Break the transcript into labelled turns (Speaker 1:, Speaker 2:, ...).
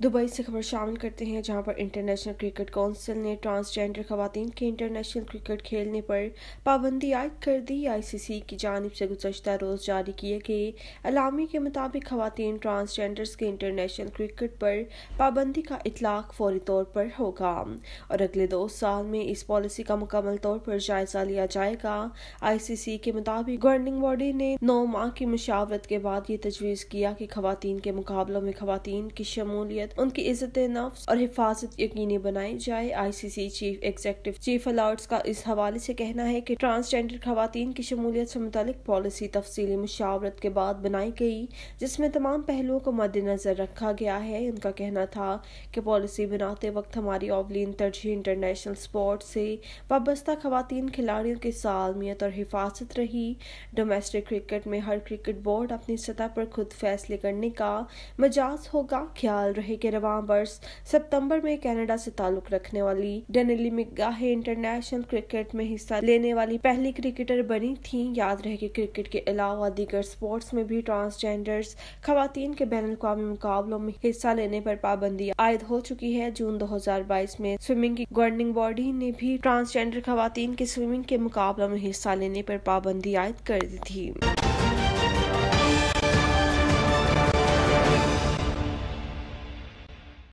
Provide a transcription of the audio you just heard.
Speaker 1: Dubai से खबर शामिल करते हैं, जहाँ पर इंटरनेशनल क्रिकेट काउंसिल ने ट्रांसजेंडर खवतान के इंटरनेशनल क्रिकेट खेलने पर पाबंदी आयद कर दी। आईसीसी की जानब से गुजशत रोज जारी किए गए अलामी के मुताबिक खवतान ट्रांसजेंडर्स के इंटरनेशनल क्रिकेट पर पाबंदी का इतलाक फौरी तौर पर होगा। और अगले दो साल में इस पॉलिसी का मुकम्मल तौर पर जायजा लिया जाएगा। आईसीसी के मुताबिक गवर्निंग बॉडी ने नौ माह की मुशावरत के बाद ये तजवीज़ किया कि खवतान के मुकाबलों में खवतान की शमूलियत उनकी इज़्ज़त नफ्स और हिफाजत यकीनी बनाई जाए। I C C chief executive chief Allardice का इस हवाले से कहना है कि ट्रांसजेंडर खवतान की शमूलियत से मुतलिक पॉलिसी तफसीली मुशावरत के बाद बनाई गई, जिसमें तमाम पहलुओं को मद्देनजर रखा गया है। उनका कहना था कि पॉलिसी बनाते वक्त हमारी अवलिन तरजीह इंटरनेशनल स्पोर्ट से वाबस्ता खवतान खिलाड़ियों की सालमियत और हिफाजत रही। डोमेस्टिक क्रिकेट में हर क्रिकेट बोर्ड अपनी सतह पर खुद फैसले करने का मजाज होगा। ख्याल रहे कि रवा वर्ष सितंबर में कनाडा से ताल्लुक रखने वाली डेनिली मिगाहे इंटरनेशनल क्रिकेट में हिस्सा लेने वाली पहली क्रिकेटर बनी थी। याद रहे कि क्रिकेट के अलावा दीगर स्पोर्ट्स में भी ट्रांसजेंडर्स खातन के बैन अवी मुकाबलों में हिस्सा लेने पर पाबंदी आयद हो चुकी है। जून 2022 में स्विमिंग की गवर्निंग बॉडी ने भी ट्रांसजेंडर खातन के स्विमिंग के मुकाबलों में हिस्सा लेने पर पाबंदी आयद कर दी थी।